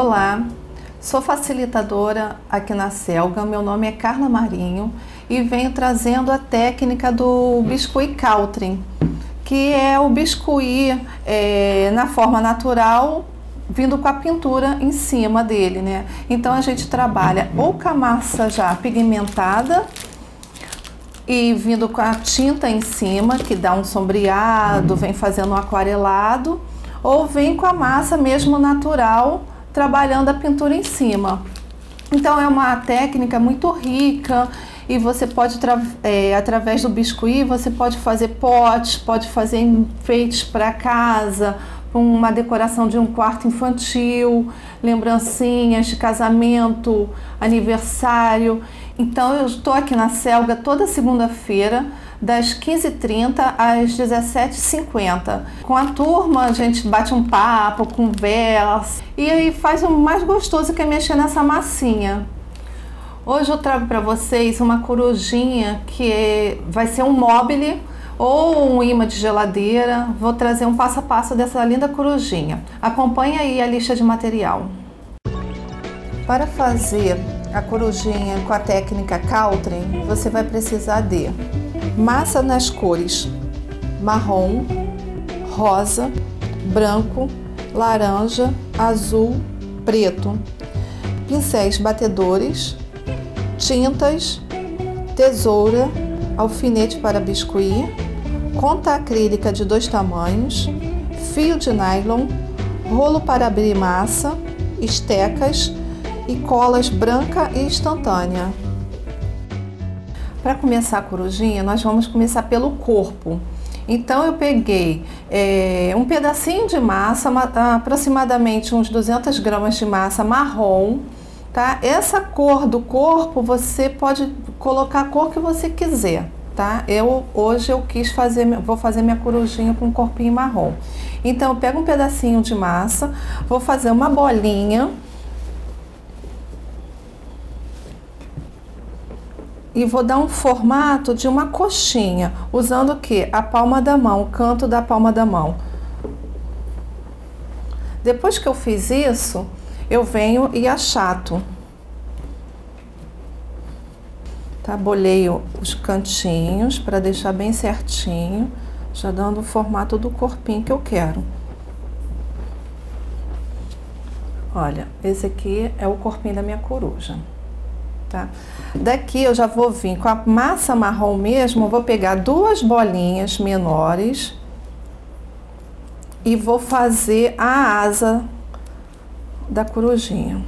Olá, sou facilitadora aqui na Selga. Meu nome é Carla Marinho e venho trazendo a técnica do biscuit Caltrin, que é o biscuit é, na forma natural vindo com a pintura em cima dele, né? Então a gente trabalha ou com a massa já pigmentada e vindo com a tinta em cima, que dá um sombreado, vem fazendo um aquarelado, ou vem com a massa mesmo natural, trabalhando a pintura em cima. Então é uma técnica muito rica e você pode, é, através do biscuit, você pode fazer potes, pode fazer enfeites para casa, uma decoração de um quarto infantil, lembrancinhas de casamento, aniversário. Então eu estou aqui na Selga toda segunda-feira, das 15h30 às 17h50. Com a turma a gente bate um papo, conversa e aí faz o mais gostoso que é mexer nessa massinha. Hoje eu trago para vocês uma corujinha que é, vai ser um mobile ou um imã de geladeira. Vou trazer um passo a passo dessa linda corujinha. Acompanhe aí a lista de material. Para fazer a corujinha com a técnica Caltrin, você vai precisar de massa nas cores marrom, rosa, branco, laranja, azul, preto, pincéis batedores, tintas, tesoura, alfinete para biscuit, conta acrílica de dois tamanhos, fio de nylon, rolo para abrir massa, estecas e colas branca e instantânea. Para começar a corujinha, nós vamos começar pelo corpo. Então eu peguei é, um pedacinho de massa, aproximadamente uns 200 gramas de massa marrom, tá? Essa cor do corpo você pode colocar a cor que você quiser, tá? Eu hoje eu quis fazer, vou fazer minha corujinha com um corpinho marrom. Então eu pego um pedacinho de massa, vou fazer uma bolinha e vou dar um formato de uma coxinha, usando o que? A palma da mão, o canto da palma da mão. Depois que eu fiz isso, eu venho e achato. Tá? Boleio os cantinhos para deixar bem certinho, já dando o formato do corpinho que eu quero. Olha, esse aqui é o corpinho da minha coruja tá? Daqui eu já vou vir com a massa marrom mesmo, vou pegar duas bolinhas menores e vou fazer a asa da corujinha.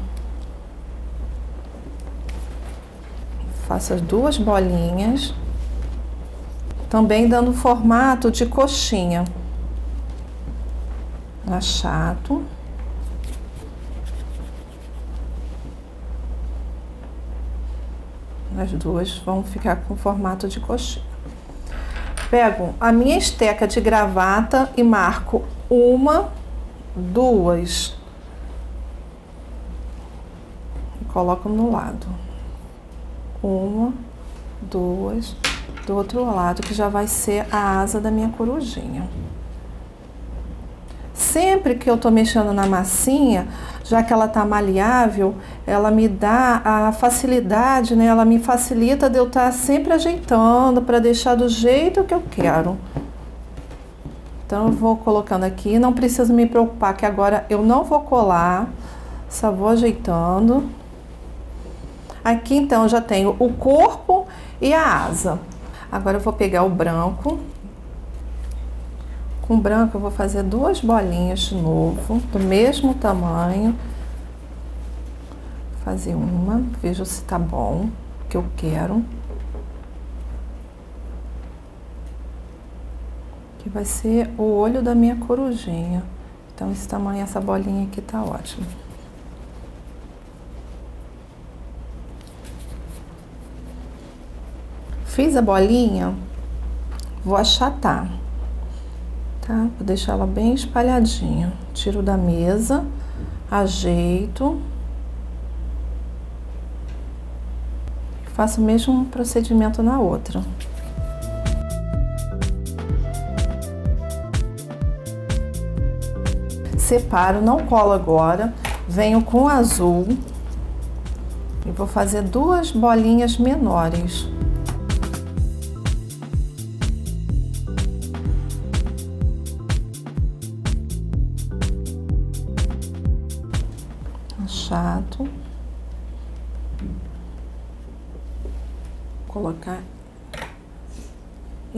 Faço as duas bolinhas, também dando formato de coxinha. Achato. As duas vão ficar com formato de coxinha. Pego a minha esteca de gravata e marco uma, duas. E coloco no lado. Uma, duas, do outro lado, que já vai ser a asa da minha corujinha. Sempre que eu estou mexendo na massinha, já que ela está maleável, ela me dá a facilidade, né? Ela me facilita de eu estar tá sempre ajeitando para deixar do jeito que eu quero. Então eu vou colocando aqui, não preciso me preocupar que agora eu não vou colar, só vou ajeitando. Aqui então eu já tenho o corpo e a asa. Agora eu vou pegar o branco com branco eu vou fazer duas bolinhas de novo, do mesmo tamanho. Fazer uma, vejo se tá bom, que eu quero. Que vai ser o olho da minha corujinha. Então, esse tamanho, essa bolinha aqui tá ótimo. Fiz a bolinha, vou achatar tá? Vou deixar ela bem espalhadinha. Tiro da mesa, ajeito. Faço o mesmo procedimento na outra. Separo, não colo agora. venho com azul e vou fazer duas bolinhas menores.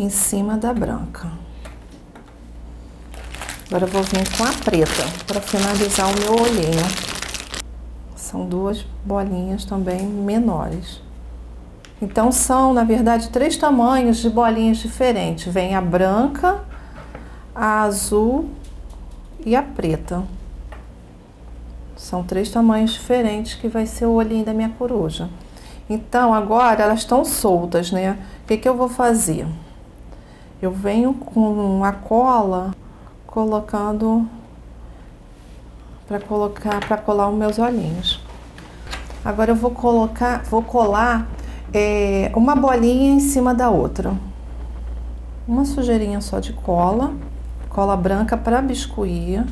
Em cima da branca. Agora eu vou vir com a preta para finalizar o meu olhinho. São duas bolinhas também menores. Então são, na verdade, três tamanhos de bolinhas diferentes. Vem a branca, a azul e a preta. São três tamanhos diferentes que vai ser o olhinho da minha coruja. Então agora elas estão soltas, né? O que, que eu vou fazer? Eu venho com a cola colocando para colocar para colar os meus olhinhos. Agora eu vou colocar, vou colar é, uma bolinha em cima da outra. Uma sujeirinha só de cola, cola branca para biscuit.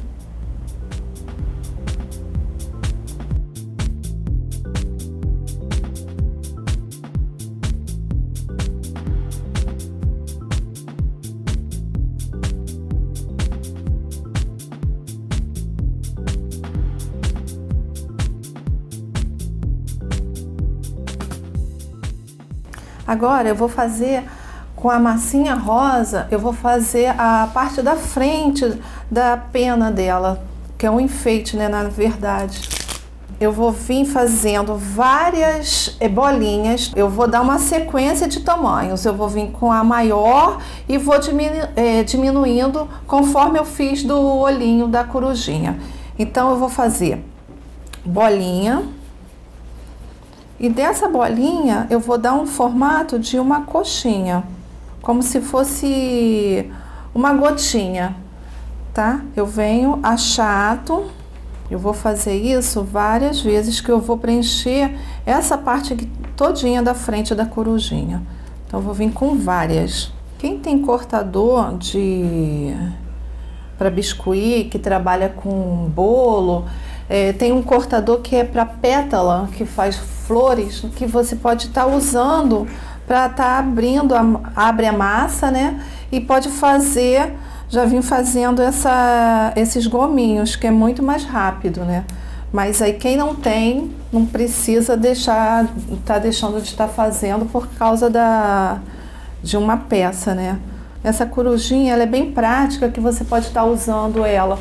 Agora eu vou fazer com a massinha rosa, eu vou fazer a parte da frente da pena dela, que é um enfeite, né, na verdade. Eu vou vir fazendo várias bolinhas, eu vou dar uma sequência de tamanhos. Eu vou vir com a maior e vou diminu é, diminuindo conforme eu fiz do olhinho da corujinha. Então eu vou fazer bolinha, e dessa bolinha eu vou dar um formato de uma coxinha, como se fosse uma gotinha, tá? Eu venho achato, eu vou fazer isso várias vezes que eu vou preencher essa parte todinha da frente da corujinha. Então eu vou vir com várias. Quem tem cortador de para biscuit, que trabalha com bolo, é, tem um cortador que é para pétala, que faz flores, que você pode estar tá usando para estar tá abrindo, a, abre a massa, né? E pode fazer, já vim fazendo essa, esses gominhos, que é muito mais rápido, né? Mas aí quem não tem, não precisa deixar, tá deixando de estar tá fazendo por causa da, de uma peça, né? Essa corujinha, ela é bem prática, que você pode estar tá usando ela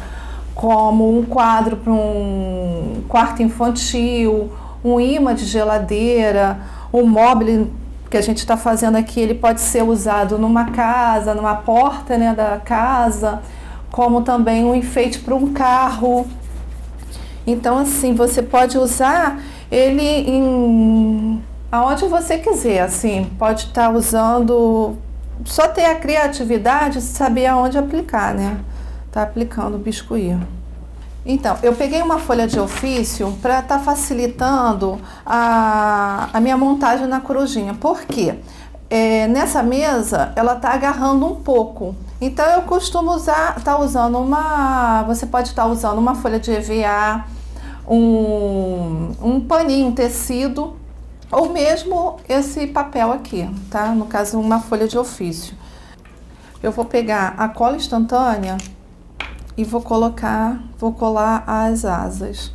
como um quadro para um quarto infantil, um imã de geladeira, um móvel que a gente está fazendo aqui, ele pode ser usado numa casa, numa porta né, da casa, como também um enfeite para um carro. Então, assim, você pode usar ele em aonde você quiser, assim, pode estar tá usando, só ter a criatividade, saber aonde aplicar, né? Tá aplicando o biscuit. Então, eu peguei uma folha de ofício para estar tá facilitando a, a minha montagem na corujinha. Por quê? É, nessa mesa, ela tá agarrando um pouco. Então, eu costumo usar, tá usando uma, você pode estar tá usando uma folha de EVA, um, um paninho, um tecido, ou mesmo esse papel aqui, tá? No caso, uma folha de ofício. Eu vou pegar a cola instantânea e vou colocar, vou colar as asas.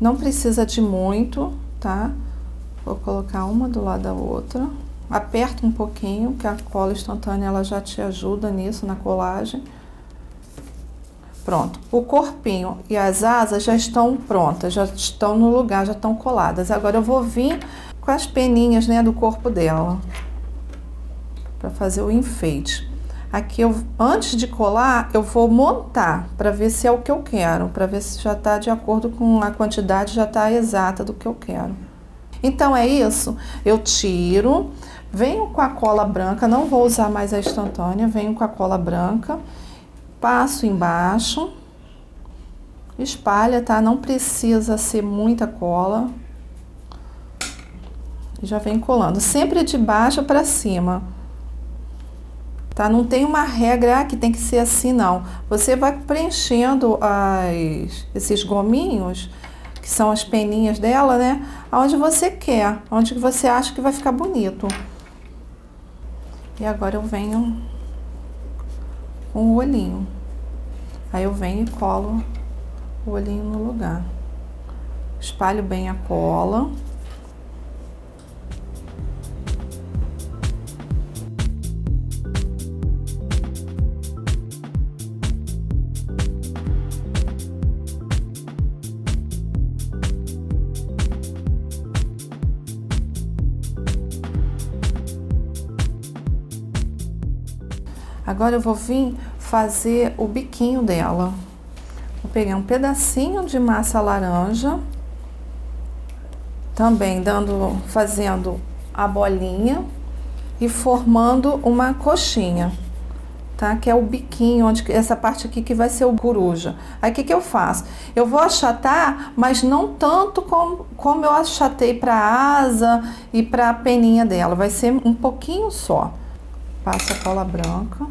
Não precisa de muito, tá? Vou colocar uma do lado da outra. Aperta um pouquinho, que a cola instantânea ela já te ajuda nisso, na colagem. Pronto. O corpinho e as asas já estão prontas, já estão no lugar, já estão coladas. Agora eu vou vir com as peninhas, né, do corpo dela. Para fazer o enfeite. Aqui, eu, antes de colar, eu vou montar para ver se é o que eu quero, para ver se já está de acordo com a quantidade, já está exata do que eu quero. Então, é isso. Eu tiro, venho com a cola branca, não vou usar mais a instantânea, venho com a cola branca, passo embaixo, espalha, tá? Não precisa ser muita cola. Já vem colando, sempre de baixo para cima. Tá? Não tem uma regra ah, que tem que ser assim, não. Você vai preenchendo as, esses gominhos, que são as peninhas dela, né? Aonde você quer, onde você acha que vai ficar bonito. E agora eu venho com o olhinho. Aí eu venho e colo o olhinho no lugar. Espalho bem a cola. Agora eu vou vir fazer o biquinho dela. Vou pegar um pedacinho de massa laranja, também dando, fazendo a bolinha e formando uma coxinha, tá? Que é o biquinho, onde essa parte aqui que vai ser o coruja. Aí o que, que eu faço? Eu vou achatar, mas não tanto como, como eu achatei para asa e para a peninha dela. Vai ser um pouquinho só. Passo a cola branca.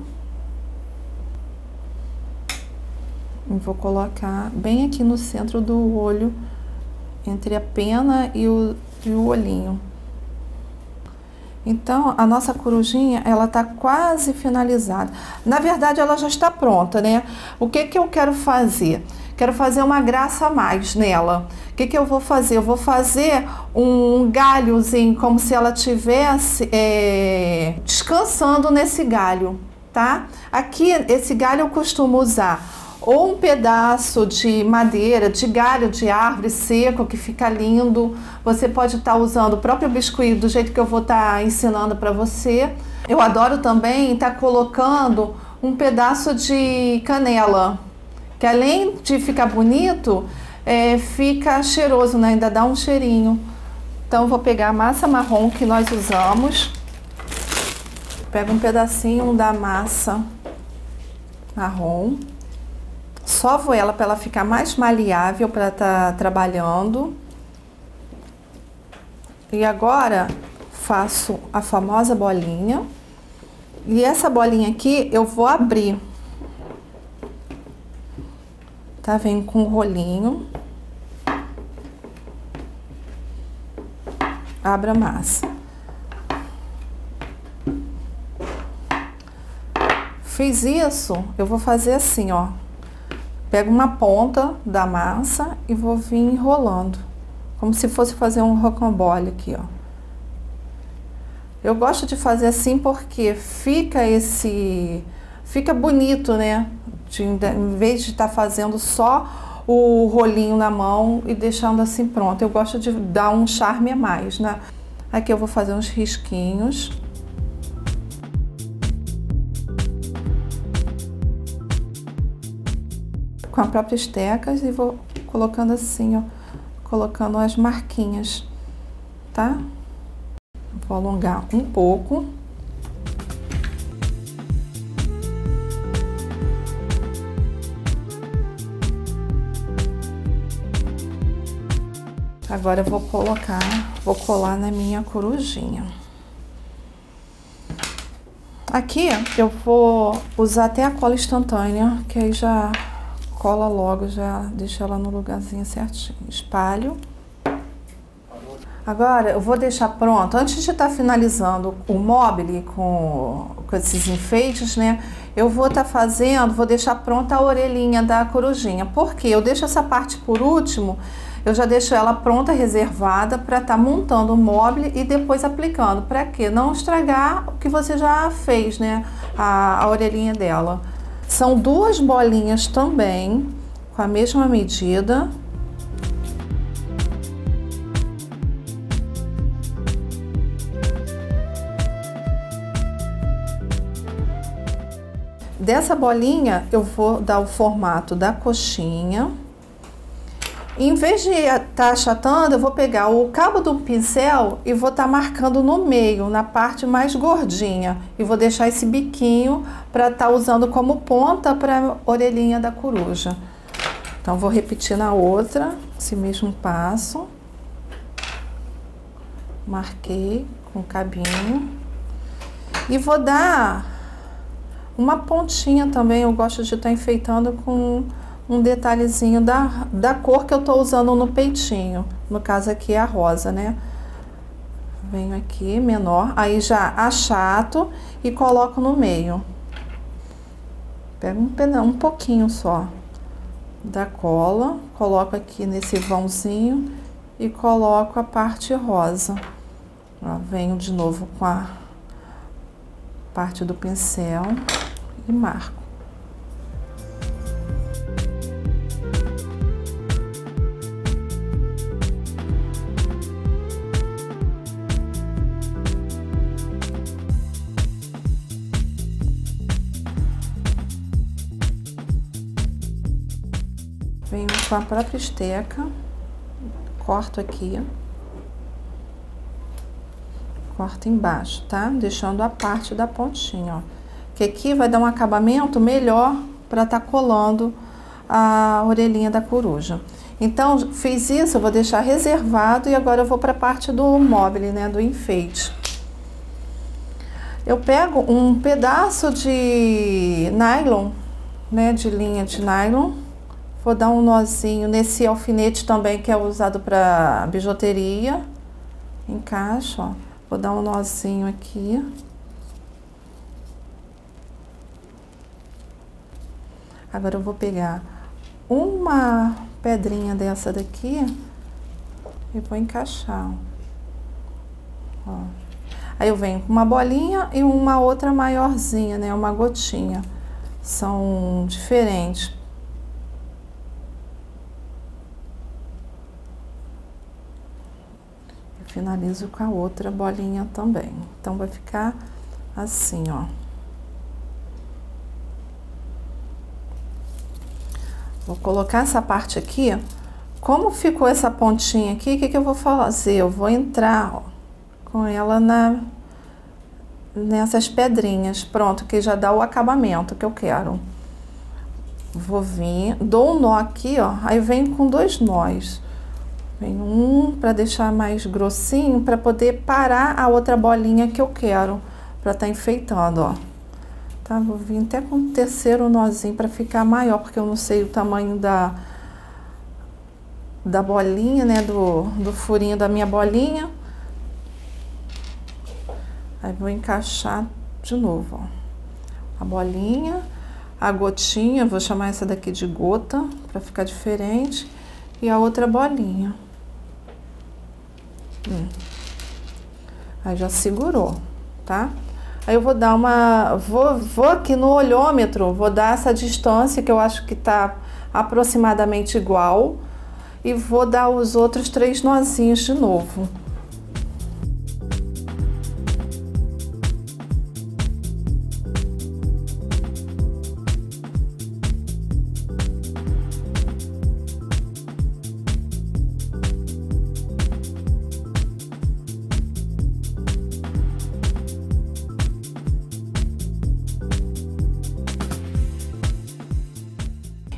E vou colocar bem aqui no centro do olho, entre a pena e o, e o olhinho. Então, a nossa corujinha, ela tá quase finalizada. Na verdade, ela já está pronta, né? O que que eu quero fazer? Quero fazer uma graça a mais nela. O que que eu vou fazer? Eu vou fazer um galhozinho, como se ela tivesse é, descansando nesse galho, tá? Aqui, esse galho eu costumo usar ou um pedaço de madeira, de galho de árvore seco que fica lindo. Você pode estar tá usando o próprio biscoito do jeito que eu vou estar tá ensinando para você. Eu adoro também estar tá colocando um pedaço de canela, que além de ficar bonito, é, fica cheiroso, né? ainda dá um cheirinho. Então vou pegar a massa marrom que nós usamos, pego um pedacinho da massa marrom Sovo ela para ela ficar mais maleável para estar tá trabalhando. E agora faço a famosa bolinha. E essa bolinha aqui eu vou abrir. Tá? Vem com o rolinho. Abra massa. Fiz isso, eu vou fazer assim, ó. Pego uma ponta da massa e vou vir enrolando, como se fosse fazer um rocambole aqui, ó. Eu gosto de fazer assim porque fica esse, fica bonito, né? De, em vez de estar tá fazendo só o rolinho na mão e deixando assim pronto. Eu gosto de dar um charme a mais, né? Aqui eu vou fazer uns risquinhos. Com a própria estecas e vou colocando assim, ó, colocando as marquinhas, tá? Vou alongar um pouco. Agora eu vou colocar, vou colar na minha corujinha. Aqui eu vou usar até a cola instantânea, que aí já cola logo, já deixa ela no lugarzinho certinho. Espalho. Agora eu vou deixar pronto, antes de estar tá finalizando o mobile com, com esses enfeites, né? Eu vou estar tá fazendo, vou deixar pronta a orelhinha da corujinha. Por quê? Eu deixo essa parte por último, eu já deixo ela pronta, reservada, para estar tá montando o mobile e depois aplicando. Para quê? Não estragar o que você já fez, né? A, a orelhinha dela. São duas bolinhas também, com a mesma medida. Dessa bolinha, eu vou dar o formato da coxinha. Em vez de estar tá achatando, eu vou pegar o cabo do pincel e vou estar tá marcando no meio, na parte mais gordinha. E vou deixar esse biquinho para estar tá usando como ponta para a orelhinha da coruja. Então, vou repetir na outra, esse mesmo passo. Marquei com o cabinho. E vou dar uma pontinha também, eu gosto de estar tá enfeitando com um detalhezinho da, da cor que eu tô usando no peitinho. No caso aqui é a rosa, né? Venho aqui, menor, aí já achato e coloco no meio. Pego um, pedão, um pouquinho só da cola, coloco aqui nesse vãozinho e coloco a parte rosa. Ó, venho de novo com a parte do pincel e marco. Com a própria esteca, corto aqui, corto embaixo, tá? Deixando a parte da pontinha, ó. Que aqui vai dar um acabamento melhor para tá colando a orelhinha da coruja. Então, fiz isso, eu vou deixar reservado e agora eu vou para a parte do móvel, né, do enfeite. Eu pego um pedaço de nylon, né, de linha de nylon, Vou dar um nozinho nesse alfinete também que é usado para bijuteria. Encaixo, ó. Vou dar um nozinho aqui. Agora eu vou pegar uma pedrinha dessa daqui e vou encaixar. Ó. Aí eu venho com uma bolinha e uma outra maiorzinha, né? Uma gotinha. São diferentes. Finalizo com a outra bolinha também. Então, vai ficar assim, ó. Vou colocar essa parte aqui. Como ficou essa pontinha aqui, o que, que eu vou fazer? Eu vou entrar ó, com ela na nessas pedrinhas. Pronto, que já dá o acabamento que eu quero. Vou vir, dou um nó aqui, ó, aí vem com dois nós. Vem um para deixar mais grossinho, para poder parar a outra bolinha que eu quero, para estar tá enfeitando, ó. Tá? Vou vir até com o terceiro nozinho para ficar maior, porque eu não sei o tamanho da, da bolinha, né, do, do furinho da minha bolinha. Aí vou encaixar de novo, ó. A bolinha, a gotinha, vou chamar essa daqui de gota, para ficar diferente, e a outra bolinha. Hum. Aí já segurou, tá? Aí eu vou dar uma... Vou, vou aqui no olhômetro, vou dar essa distância que eu acho que tá aproximadamente igual. E vou dar os outros três nozinhos de novo.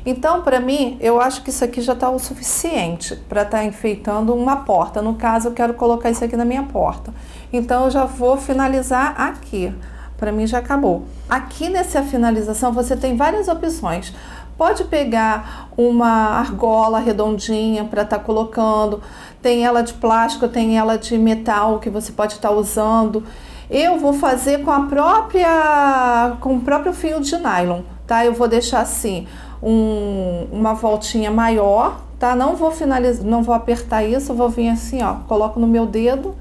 Então, para mim, eu acho que isso aqui já está o suficiente para estar tá enfeitando uma porta. No caso, eu quero colocar isso aqui na minha porta. Então, eu já vou finalizar aqui. Para mim, já acabou. Aqui nessa finalização, você tem várias opções. Pode pegar uma argola redondinha para estar tá colocando. Tem ela de plástico, tem ela de metal que você pode estar tá usando. Eu vou fazer com a própria, com o próprio fio de nylon, tá? Eu vou deixar assim um, uma voltinha maior, tá? Não vou finalizar, não vou apertar isso, vou vir assim, ó, coloco no meu dedo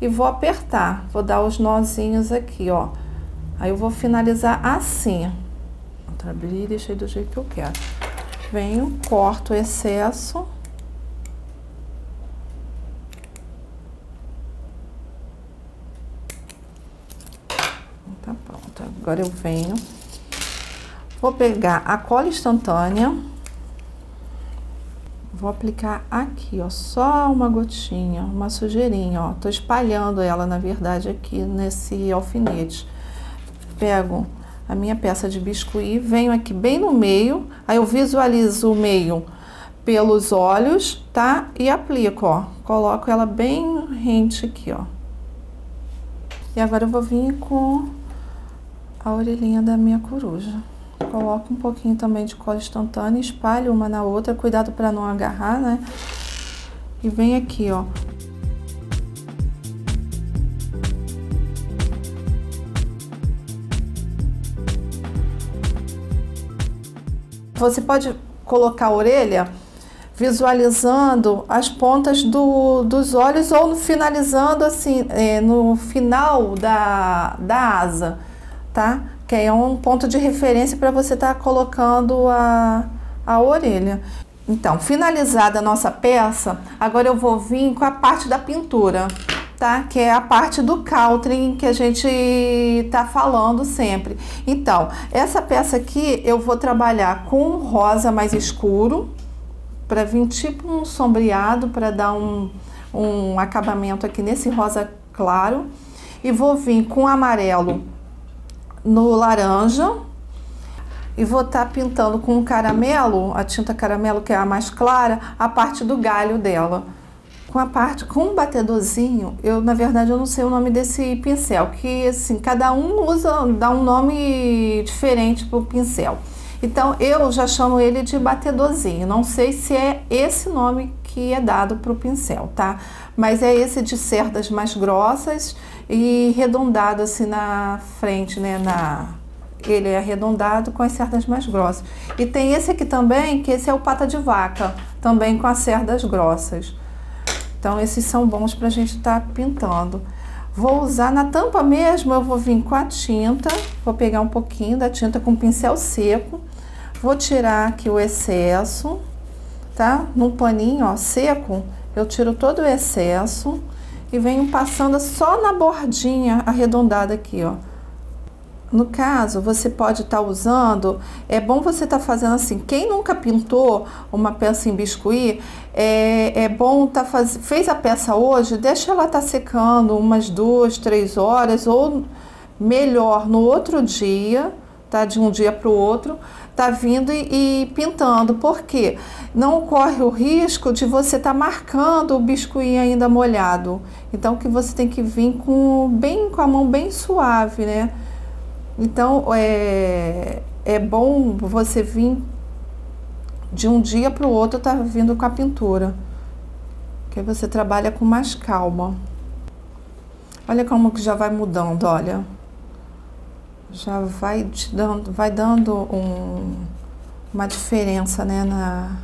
e vou apertar, vou dar os nozinhos aqui, ó. Aí eu vou finalizar assim. Vou abrir e deixei do jeito que eu quero. Venho, corto o excesso. Tá pronto. Agora eu venho Vou pegar a cola instantânea. Vou aplicar aqui, ó, só uma gotinha, uma sujeirinha, ó. Tô espalhando ela, na verdade, aqui nesse alfinete. Pego a minha peça de biscuit, venho aqui bem no meio, aí eu visualizo o meio pelos olhos, tá? E aplico, ó. Coloco ela bem rente aqui, ó. E agora eu vou vir com a orelhinha da minha coruja. Coloco um pouquinho também de cola instantânea, espalho uma na outra, cuidado para não agarrar, né? E vem aqui, ó. Você pode colocar a orelha visualizando as pontas do, dos olhos ou finalizando assim, é, no final da, da asa, tá? Que é um ponto de referência para você estar tá colocando a, a orelha. Então, finalizada a nossa peça, agora eu vou vir com a parte da pintura, tá? Que é a parte do country que a gente tá falando sempre. Então, essa peça aqui eu vou trabalhar com rosa mais escuro, para vir tipo um sombreado, para dar um, um acabamento aqui nesse rosa claro. E vou vir com amarelo no laranja, e vou estar tá pintando com caramelo, a tinta caramelo que é a mais clara, a parte do galho dela. Com a parte, com um batedorzinho, eu na verdade eu não sei o nome desse pincel, que assim, cada um usa, dá um nome diferente pro pincel. Então eu já chamo ele de batedorzinho, não sei se é esse nome que é dado para o pincel, tá? Mas é esse de cerdas mais grossas e redondado assim na frente, né, na ele é arredondado com as cerdas mais grossas. E tem esse aqui também, que esse é o pata de vaca, também com as cerdas grossas. Então esses são bons para a gente estar tá pintando. Vou usar na tampa mesmo, eu vou vir com a tinta, vou pegar um pouquinho da tinta com pincel seco, vou tirar aqui o excesso, tá? Num paninho, ó, seco, eu tiro todo o excesso e venho passando só na bordinha arredondada aqui, ó no caso, você pode estar tá usando, é bom você estar tá fazendo assim. Quem nunca pintou uma peça em biscuit, é, é bom tá faz, fez a peça hoje, deixa ela estar tá secando umas duas, três horas, ou melhor, no outro dia, tá? De um dia para o outro, tá vindo e, e, pintando. porque Não corre o risco de você estar tá marcando o biscuit ainda molhado. Então, que você tem que vir com bem com a mão bem suave, né? Então, é, é bom você vir de um dia para o outro, tá vindo com a pintura. Que você trabalha com mais calma. Olha como que já vai mudando, olha. Já vai te dando, vai dando um, uma diferença, né, na,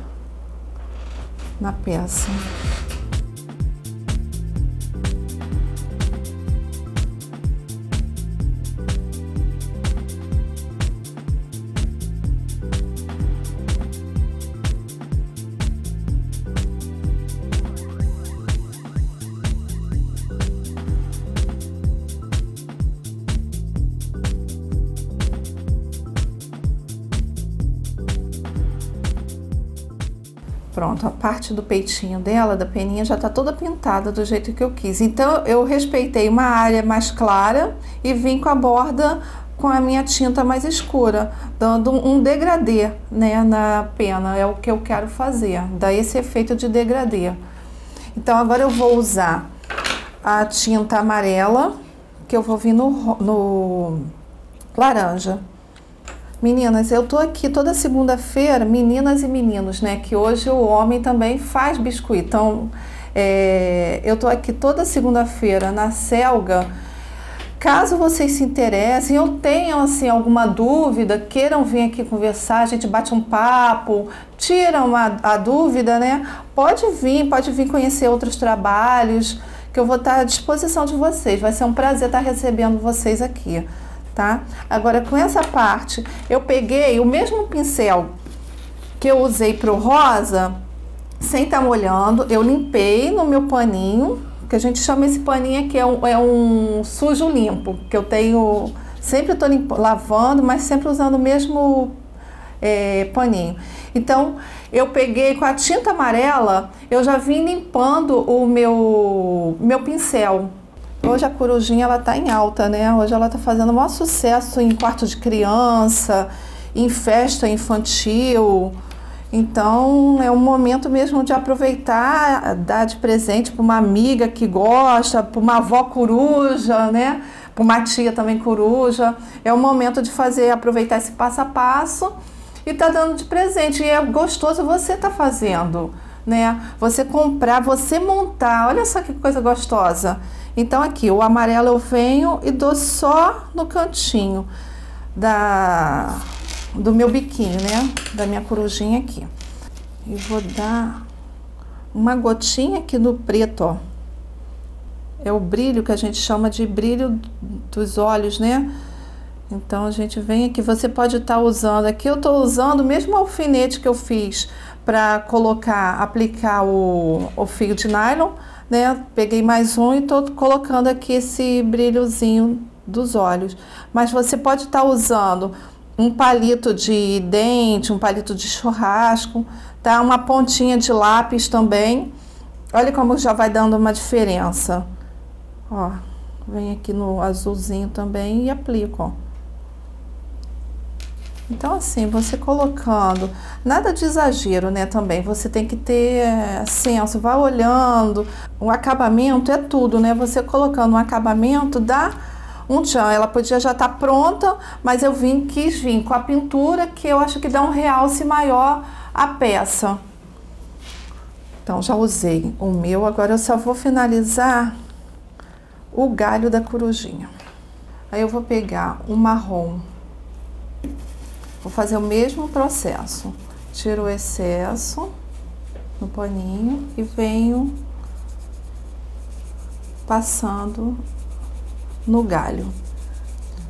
na peça. Pronto, a parte do peitinho dela, da peninha, já tá toda pintada do jeito que eu quis. Então, eu respeitei uma área mais clara e vim com a borda com a minha tinta mais escura, dando um degradê né, na pena. É o que eu quero fazer, dar esse efeito de degradê. Então, agora eu vou usar a tinta amarela, que eu vou vir no, no laranja. Meninas, eu tô aqui toda segunda-feira, meninas e meninos, né? Que hoje o homem também faz biscoito. Então, é, eu tô aqui toda segunda-feira na Selga. Caso vocês se interessem ou tenham assim alguma dúvida, queiram vir aqui conversar, a gente bate um papo, tiram a dúvida, né? Pode vir, pode vir conhecer outros trabalhos, que eu vou estar à disposição de vocês. Vai ser um prazer estar recebendo vocês aqui tá? Agora, com essa parte, eu peguei o mesmo pincel que eu usei pro rosa, sem estar tá molhando, eu limpei no meu paninho, que a gente chama esse paninho aqui, é um, é um sujo limpo, que eu tenho, sempre estou lavando, mas sempre usando o mesmo é, paninho. Então, eu peguei com a tinta amarela, eu já vim limpando o meu, meu pincel, Hoje a corujinha ela tá em alta, né? Hoje ela tá fazendo o maior sucesso em quarto de criança, em festa infantil. Então é um momento mesmo de aproveitar, dar de presente para uma amiga que gosta, para uma avó coruja, né? uma tia também coruja. É o momento de fazer, aproveitar esse passo a passo e tá dando de presente. E é gostoso você tá fazendo, né? Você comprar, você montar. Olha só que coisa gostosa. Então aqui, o amarelo eu venho e dou só no cantinho da do meu biquinho, né? Da minha corujinha aqui. E vou dar uma gotinha aqui no preto, ó. É o brilho que a gente chama de brilho dos olhos, né? Então a gente vem aqui, você pode estar tá usando, aqui eu estou usando o mesmo alfinete que eu fiz para colocar, aplicar o, o fio de nylon, né? Peguei mais um e estou colocando aqui esse brilhozinho dos olhos. Mas você pode estar tá usando um palito de dente, um palito de churrasco, tá? Uma pontinha de lápis também. Olha como já vai dando uma diferença. Ó, vem aqui no azulzinho também e aplico, ó. Então, assim, você colocando, nada de exagero, né? Também você tem que ter é, senso, vai olhando. O acabamento é tudo, né? Você colocando um acabamento dá um tchan. Ela podia já estar tá pronta, mas eu vim, quis vir com a pintura que eu acho que dá um realce maior à peça. Então, já usei o meu, agora eu só vou finalizar o galho da corujinha. Aí eu vou pegar o marrom Vou fazer o mesmo processo. Tiro o excesso no paninho e venho passando no galho.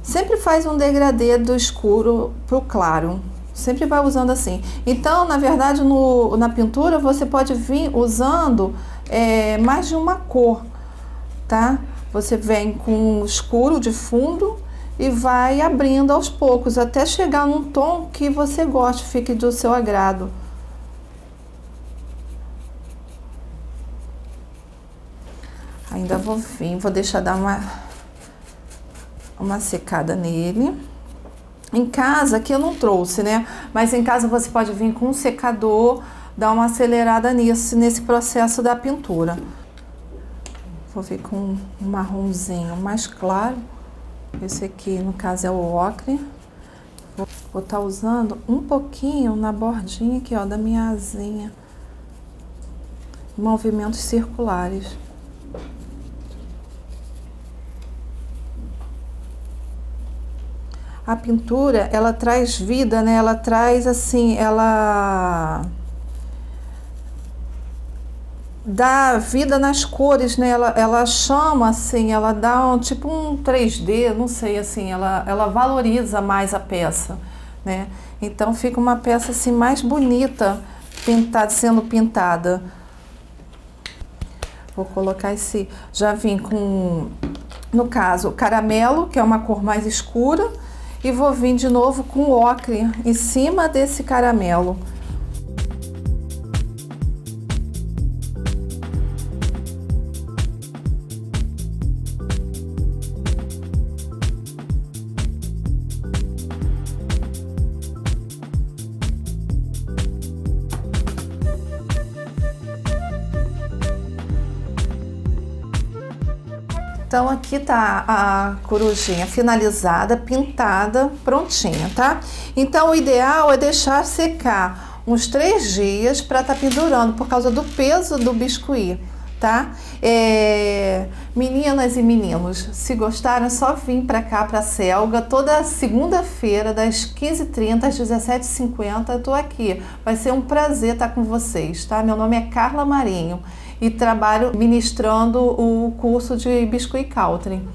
Sempre faz um degradê do escuro pro claro. Sempre vai usando assim. Então, na verdade, no, na pintura você pode vir usando é, mais de uma cor, tá? Você vem com escuro de fundo e vai abrindo aos poucos até chegar num tom que você goste, fique do seu agrado. Ainda vou vir, vou deixar dar uma uma secada nele. Em casa, aqui eu não trouxe, né? Mas em casa você pode vir com um secador, dar uma acelerada nisso, nesse processo da pintura. Vou vir com um marronzinho mais claro. Esse aqui, no caso, é o ocre. Vou estar tá usando um pouquinho na bordinha aqui, ó, da minha asinha. Movimentos circulares. A pintura, ela traz vida, né? Ela traz, assim, ela dá vida nas cores, né? Ela, ela chama assim, ela dá um tipo um 3D, não sei assim, ela, ela valoriza mais a peça, né? Então fica uma peça assim mais bonita pintada, sendo pintada. Vou colocar esse, já vim com, no caso, caramelo, que é uma cor mais escura, e vou vir de novo com ocre em cima desse caramelo. Então aqui tá a corujinha finalizada, pintada, prontinha, tá? Então o ideal é deixar secar uns três dias para tá pendurando por causa do peso do biscuit, tá? É... Meninas e meninos, se gostaram, é só vir para cá, para Selga, toda segunda-feira, das 15h30 às 17h50, eu tô aqui. Vai ser um prazer estar com vocês, tá? Meu nome é Carla Marinho e trabalho ministrando o curso de Biscuit Caltrin.